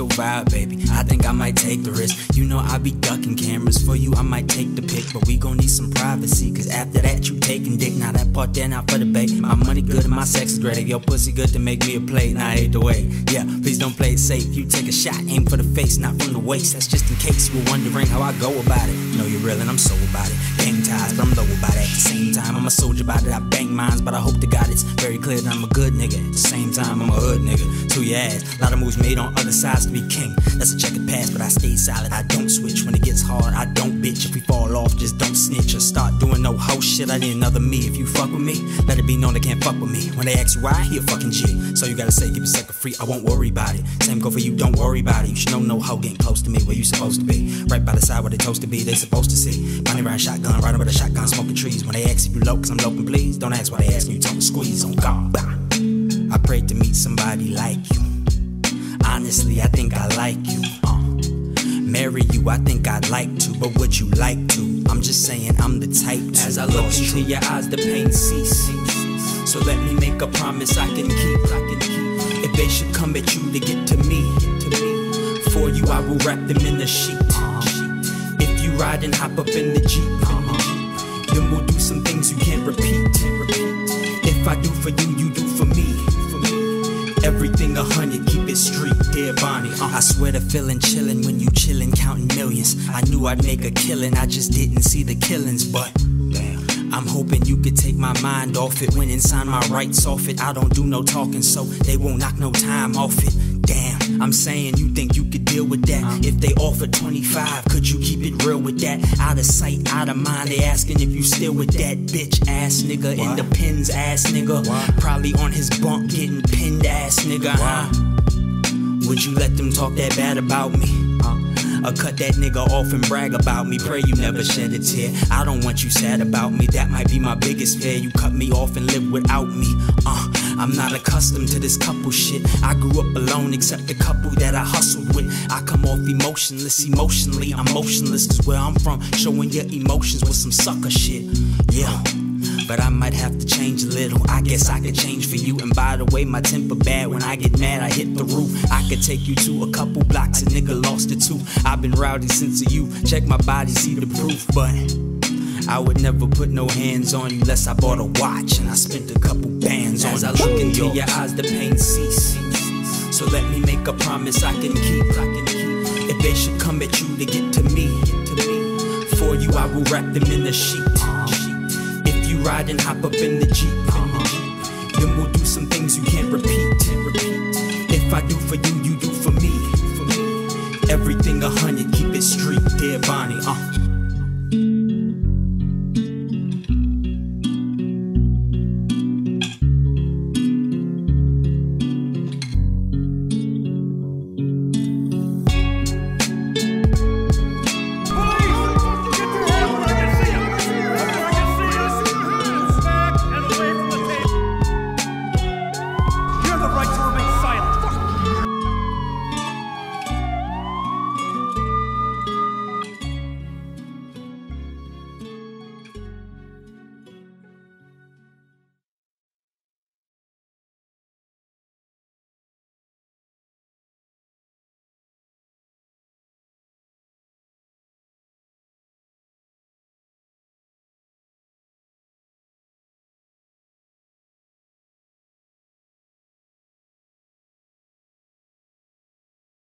your vibe, baby. I think I might take the risk. You know I be ducking cameras for you. I might take the pic, but we gon' need some privacy. Cause after that, you taking dick. Now that part there, not for the bait. My money good and my sex is great. Your pussy good to make me a plate, and I hate the way. Yeah, please don't play it safe. You take a shot, aim for the face, not from the waist. That's just in case you were wondering how I go about it. You know you're real and I'm so about it. Gang ties, but I'm low about it. At the same time, I'm a soldier about it. I bang mines, but I hope to God it's very clear that I'm a good nigga. At the same time, I'm a hood nigga. Your ass. Lot of moves made on other sides to be king. That's a checkered past, but I stay solid. I don't switch when it gets hard. I don't bitch. If we fall off, just don't snitch or start doing no hoe shit. I need another me. If you fuck with me, let it be known they can't fuck with me. When they ask you why, he a fucking G. So you gotta say, give me second free. I won't worry about it. Same go for you, don't worry about it. You should know no hoe getting close to me where you supposed to be. Right by the side where they supposed to be, they supposed to see. Money around shotgun, riding with a shotgun, smoking trees. When they ask if you low, cause I'm low, please. Don't ask why they ask you, me squeeze on God. I prayed to meet somebody like you. Honestly, I think I like you. Uh, marry you, I think I'd like to, but would you like to? I'm just saying I'm the type to. As I look into your eyes, the pain ceases. So let me make a promise I can keep. I can keep. If they should come at you to get to me, to me, for you I will wrap them in the sheet. If you ride and hop up in the jeep, then we'll do some things you can't repeat. If I do for you, you do for me. Everything a hundred, keep it street, dear Bonnie. Uh, I swear the feeling chillin' when you chillin', counting millions. I knew I'd make a killing, I just didn't see the killings, but damn. I'm hoping you could take my mind off it when and sign my rights off it. I don't do no talking, so they won't knock no time off it. I'm saying you think you could deal with that. If they offer 25, could you keep it real with that? Out of sight, out of mind. They asking if you still with that bitch ass nigga in the pins ass nigga. Probably on his bunk getting pinned ass nigga, huh? Would you let them talk that bad about me? Or cut that nigga off and brag about me. Pray you never shed a tear. I don't want you sad about me. That might be my biggest fear. You cut me off and live without me. Uh, I'm not accustomed to this couple shit. I grew up alone, except the couple that I hustled with. I come off emotionless, emotionally. I'm motionless, cause where I'm from, showing your emotions with some sucker shit. Yeah. But I might have to change a little. I guess I could change for you. And by the way, my temper bad. When I get mad, I hit the roof. I could take you to a couple blocks. A nigga lost it too. I've been rowdy since a youth. Check my body, see the proof. But I would never put no hands on you unless I bought a watch and I spent a couple bands on. As I look into your eyes, the pain ceases. So let me make a promise I can keep. I can keep. If they should come at you to get to me, to me, for you I will wrap them in the sheet. If you ride and hop up in the jeep, then we'll do some things you can't repeat. If I do for you, you do for me. Everything a hundred, keep it street, dear Bonnie. Uh.